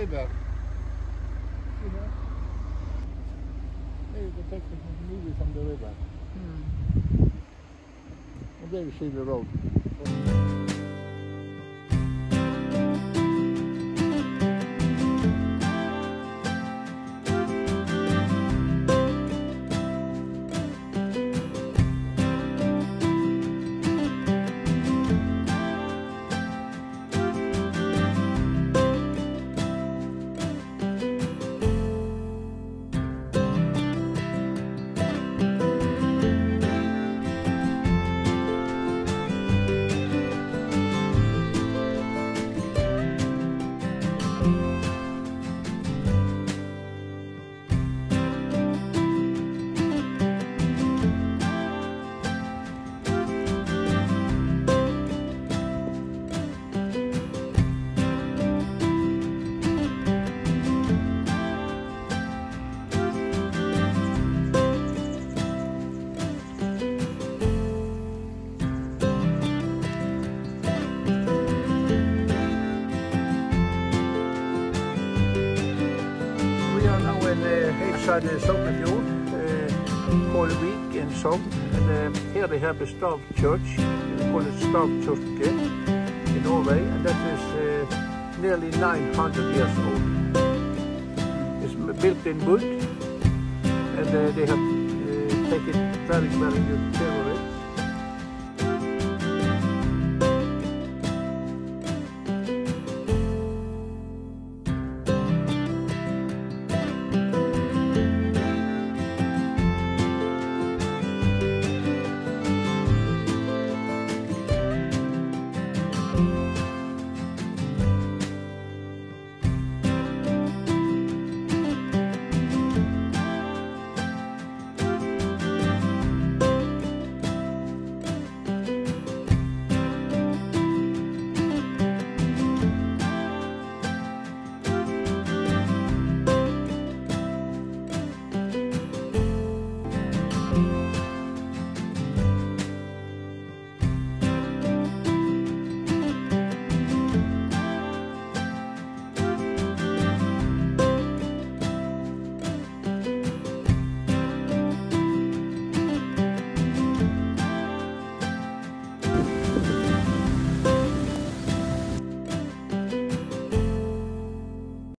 the river. You know? Can take the movie from the river. And there you see the road. Uh, outside the Sognefjord, uh, called Vik in Sogn. And uh, here they have a Stav church, we call it Stav Kirke in Norway, and that is uh, nearly 900 years old. It's built in wood, and uh, they have uh, taken very, very good care of